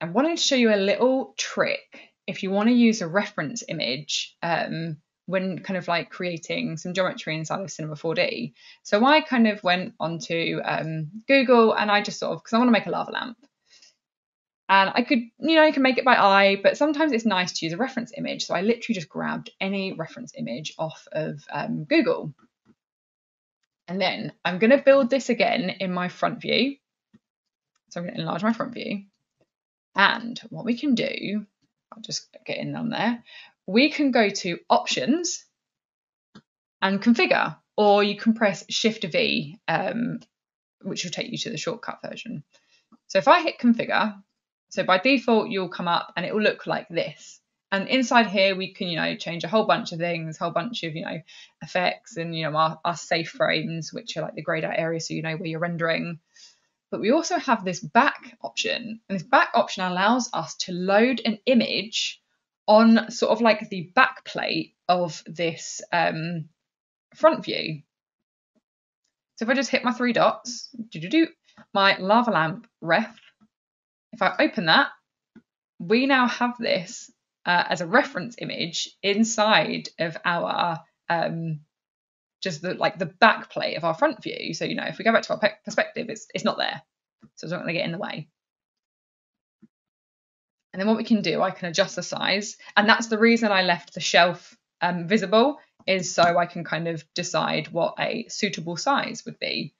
I wanted to show you a little trick if you want to use a reference image um, when kind of like creating some geometry inside of Cinema 4D. So I kind of went onto um, Google and I just sort of, because I want to make a lava lamp. And I could, you know, you can make it by eye, but sometimes it's nice to use a reference image. So I literally just grabbed any reference image off of um, Google. And then I'm going to build this again in my front view. So I'm going to enlarge my front view. And what we can do, I'll just get in on there, we can go to options and configure, or you can press Shift V, um, which will take you to the shortcut version. So if I hit configure, so by default, you'll come up and it will look like this. And inside here, we can, you know, change a whole bunch of things, a whole bunch of, you know, effects and, you know, our, our safe frames, which are like the grayed out area so you know where you're rendering. But we also have this back option, and this back option allows us to load an image on sort of like the back plate of this um, front view. So if I just hit my three dots, do do do, my lava lamp ref, if I open that, we now have this uh, as a reference image inside of our um, just the like the back plate of our front view. So you know, if we go back to our pe- perspective, it's it's not there, so it's not going to get in the way. And then what we can do, I can adjust the size, and that's the reason I left the shelf um, visible is so I can kind of decide what a suitable size would be.